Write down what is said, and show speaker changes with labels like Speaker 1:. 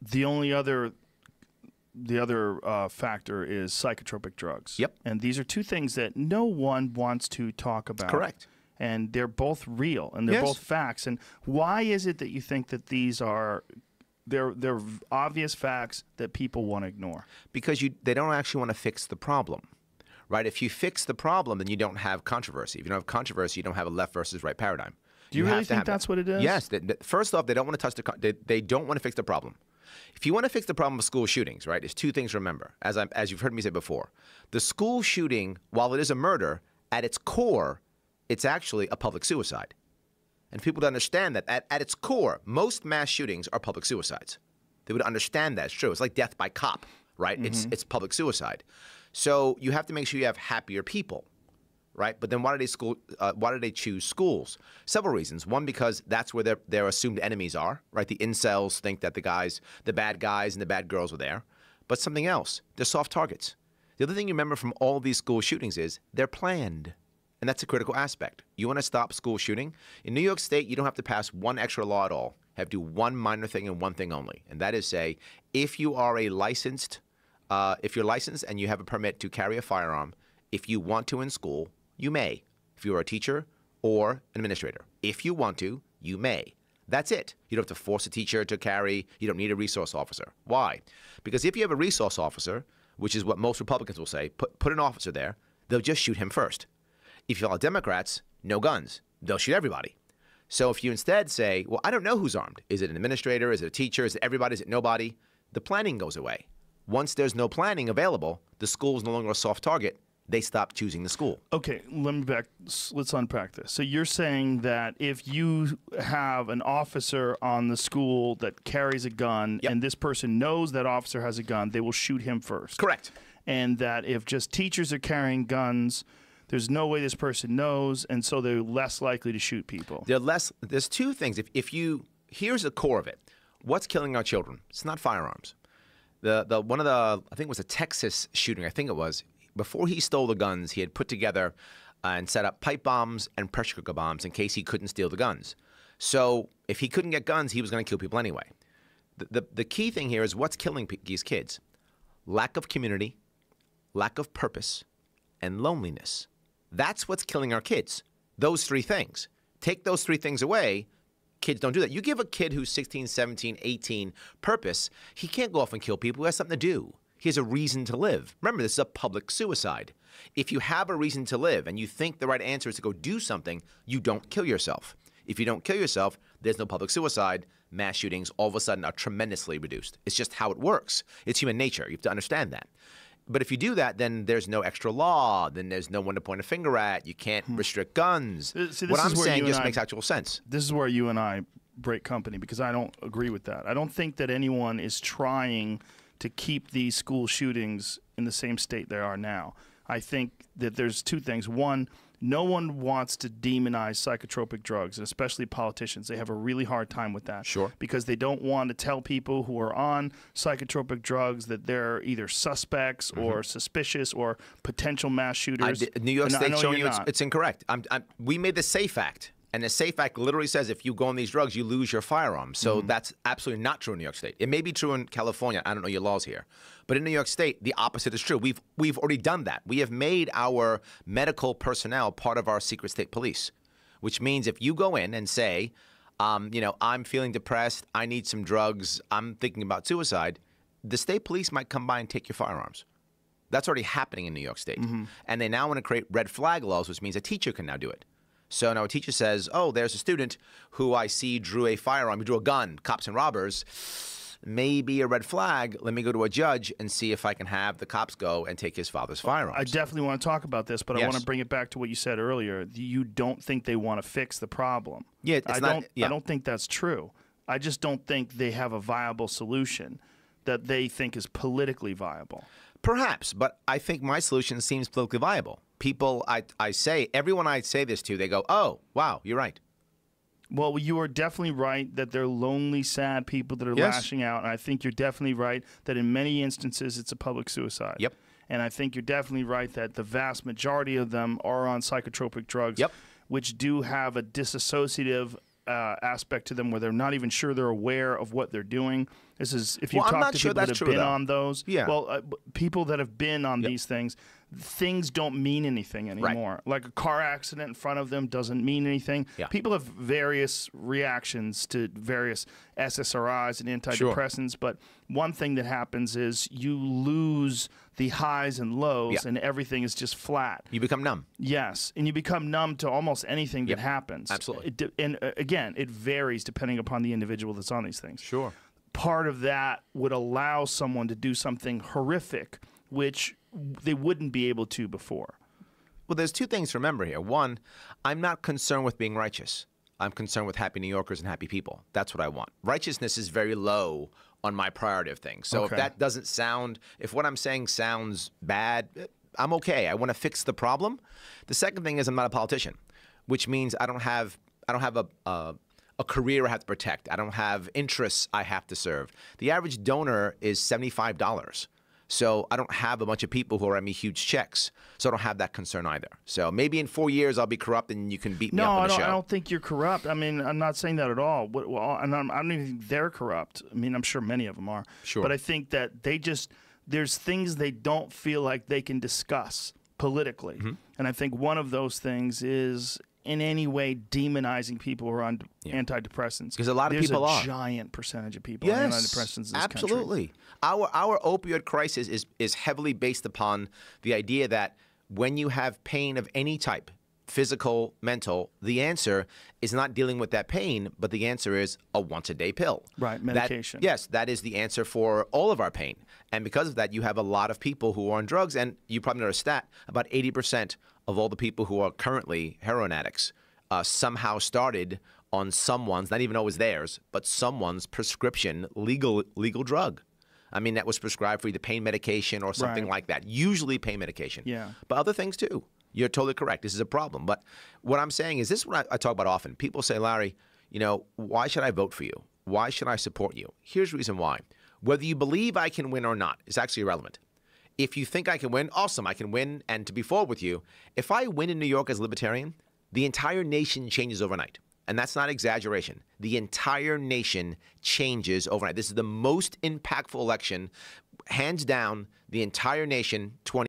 Speaker 1: The only other the other uh, factor is psychotropic drugs.
Speaker 2: Yep.
Speaker 1: And these are two things that no one wants to talk about.
Speaker 2: Correct.
Speaker 1: And they're both real and they're
Speaker 2: Yes.
Speaker 1: both facts. And why is it that you think that these are they're they're obvious facts that people want to ignore?
Speaker 2: because you they don't actually want to fix the problem right if you fix the problem then you don't have controversy if you don't have controversy you don't have a left versus right paradigm
Speaker 1: Do you really
Speaker 2: have to
Speaker 1: think that's what it is?
Speaker 2: yes that, that- first off they don't want to touch the they, they don't want to fix the problem if you want to fix the problem of school shootings right there's two things to remember as I as you've heard me say before the school shooting while it is a murder at its core it's actually a public suicide and people to understand that at, at its core, most mass shootings are public suicides. They would understand that it's true. It's like death by cop, right? It's mm-hmm. it's public suicide. So you have to make sure you have happier people, right? But then why do they school? Uh, why do they choose schools? Several reasons. One, because that's where their their assumed enemies are, right? The incels think that the guys, the bad guys and the bad girls are there. But something else, they're soft targets. The other thing you remember from all these school shootings is they're planned. And that's a critical aspect. You want to stop school shooting? In New York State, you don't have to pass one extra law at all. Have to do one minor thing and one thing only. And that is say, if you are a licensed, uh, if you're licensed and you have a permit to carry a firearm, if you want to in school, you may. If you are a teacher or an administrator, if you want to, you may. That's it. You don't have to force a teacher to carry. You don't need a resource officer. Why? Because if you have a resource officer, which is what most Republicans will say, put, put an officer there, they'll just shoot him first. If you are Democrats, no guns. They'll shoot everybody. So if you instead say, well, I don't know who's armed. Is it an administrator? Is it a teacher? Is it everybody? Is it nobody? The planning goes away. Once there's no planning available, the school is no longer a soft target. They stop choosing the school.
Speaker 1: Okay, let me back. Let's unpack this. So you're saying that if you have an officer on the school that carries a gun,
Speaker 2: Yep.
Speaker 1: and this person knows that officer has a gun, they will shoot him first.
Speaker 2: Correct.
Speaker 1: And that if just teachers are carrying guns, there's no way this person knows, and so they're less likely to shoot people.
Speaker 2: There are less. There's two things. If, if you here's the core of it. What's killing our children? It's not firearms. The the one of the I think it was a Texas shooting. I think it was before he stole the guns. He had put together uh, and set up pipe bombs and pressure cooker bombs in case he couldn't steal the guns. So if he couldn't get guns, he was going to kill people anyway. The, the the key thing here is what's killing these kids: lack of community, lack of purpose, and loneliness. That's what's killing our kids. Those three things. Take those three things away, kids don't do that. You give a kid who's 16, 17, 18 purpose, he can't go off and kill people. He has something to do. He has a reason to live. Remember, this is a public suicide. If you have a reason to live and you think the right answer is to go do something, you don't kill yourself. If you don't kill yourself, there's no public suicide. Mass shootings all of a sudden are tremendously reduced. It's just how it works. It's human nature. You have to understand that. But if you do that, then there's no extra law. Then there's no one to point a finger at. You can't restrict guns.
Speaker 1: Uh, see,
Speaker 2: what I'm saying just
Speaker 1: I-
Speaker 2: makes actual sense.
Speaker 1: this is where you and I break company because I don't agree with that. I don't think that anyone is trying to keep these school shootings in the same state they are now. I think that there's two things. One, no one wants to demonize psychotropic drugs, and especially politicians. They have a really hard time with that.
Speaker 2: Sure.
Speaker 1: Because they don't want to tell people who are on psychotropic drugs that they're either suspects or suspicious or potential mass
Speaker 2: Mm-hmm.
Speaker 1: Shooters.
Speaker 2: did- New York State showing
Speaker 1: you're
Speaker 2: it's, it's incorrect. I'm, I'm, we made the SAFE Act, and the SAFE Act literally says if you go on these drugs, you lose your firearm. So
Speaker 1: Mm-hmm.
Speaker 2: that's absolutely not true in New York State. It may be true in California. I don't know your laws here, but in New York State, the opposite is true. We've we've already done that. We have made our medical personnel part of our secret state police, which means if you go in and say, um, you know, I'm feeling depressed, I need some drugs, I'm thinking about suicide, the state police might come by and take your firearms. That's already happening in New York State. And they now want to create red flag laws, which means a teacher can now do it. So now a teacher says, oh, there's a student who I see drew a firearm, he drew a gun, cops and robbers. Maybe a red flag. Let me go to a judge and see if I can have the cops go and take his father's firearm.
Speaker 1: I definitely want to talk about this, but I want to bring it back to what you said earlier. You don't think they want to fix the problem.
Speaker 2: Yeah, it's
Speaker 1: I
Speaker 2: not-
Speaker 1: don't.
Speaker 2: yeah.
Speaker 1: I don't think that's true. I just don't think they have a viable solution that they think is politically viable.
Speaker 2: Perhaps, but I think my solution seems politically viable. People, I, I say, everyone I say this to, they go, oh, wow, you're right.
Speaker 1: Well, you are definitely right that they're lonely, sad people that are
Speaker 2: Yes.
Speaker 1: lashing out, and I think you're definitely right that in many instances it's a public suicide.
Speaker 2: Yep.
Speaker 1: And I think you're definitely right that the vast majority of them are on psychotropic drugs,
Speaker 2: Yep.
Speaker 1: which do have a disassociative uh, aspect to them where they're not even sure they're aware of what they're doing. This is if you
Speaker 2: Well,
Speaker 1: talk to
Speaker 2: sure
Speaker 1: people that have
Speaker 2: true,
Speaker 1: been
Speaker 2: though.
Speaker 1: on those.
Speaker 2: Yeah.
Speaker 1: Well, uh, people that have been on these things, things don't mean anything anymore. Like a car accident in front of them doesn't mean anything.
Speaker 2: Yeah.
Speaker 1: People have various reactions to various SSRIs and antidepressants, but one thing that happens is you lose the highs and lows,
Speaker 2: Yeah.
Speaker 1: and everything is just flat.
Speaker 2: You become numb.
Speaker 1: Yes, and you become numb to almost anything that happens.
Speaker 2: absolutely.
Speaker 1: It and uh, again, it varies depending upon the individual that's on these things.
Speaker 2: Sure.
Speaker 1: Part of that would allow someone to do something horrific, which they wouldn't be able to before.
Speaker 2: Well, there's two things to remember here. One, I'm not concerned with being righteous. I'm concerned with happy New Yorkers and happy people. That's what I want. Righteousness is very low on my priority of things. So
Speaker 1: Okay.
Speaker 2: if that doesn't sound, if what I'm saying sounds bad, eh, I'm okay. I want to fix the problem. The second thing is I'm not a politician, which means I don't have I don't have a a, a career I have to protect. I don't have interests I have to serve. The average donor is seventy five dollars. So I don't have a bunch of people who are writing me huge checks. So I don't have that concern either. So maybe in four years I'll be corrupt and you can beat me
Speaker 1: No,
Speaker 2: up on
Speaker 1: I
Speaker 2: the
Speaker 1: don't.
Speaker 2: show.
Speaker 1: I don't think you're corrupt. I mean, I'm not saying that at all. What- Well, and I'm, I don't even think they're corrupt. I mean, I'm sure many of them are.
Speaker 2: Sure.
Speaker 1: But I think that they just there's things they don't feel like they can discuss politically,
Speaker 2: Mm-hmm.
Speaker 1: and I think one of those things is in any way demonizing people who are on antidepressants
Speaker 2: because a lot of
Speaker 1: There's
Speaker 2: people
Speaker 1: a
Speaker 2: are.
Speaker 1: giant percentage of people on antidepressants this country.
Speaker 2: absolutely. Our our opioid crisis is is heavily based upon the idea that when you have pain of any type, physical, mental, the answer is not dealing with that pain, but the answer is a once a day pill.
Speaker 1: Right,
Speaker 2: That-
Speaker 1: medication.
Speaker 2: yes, that is the answer for all of our pain. And because of that, you have a lot of people who are on drugs, and you probably know a stat: about eighty percent of all the people who are currently heroin addicts uh, somehow started on someone's, not even always theirs, but someone's prescription legal legal drug. I mean, that was prescribed for either pain medication or something
Speaker 1: Right.
Speaker 2: like that. Usually pain medication.
Speaker 1: Yeah.
Speaker 2: But other things too. You're totally correct. This is a problem. But what I'm saying is this is what I, I talk about often. People say, Larry, you know, why should I vote for you? Why should I support you? Here's the reason why. Whether you believe I can win or not is actually irrelevant. If you think I can win, awesome, I can win. And to be forward with you, if I win in New York as libertarian, the entire nation changes overnight. And that's not exaggeration. The entire nation changes overnight. This is the most impactful election, hands down, the entire nation 20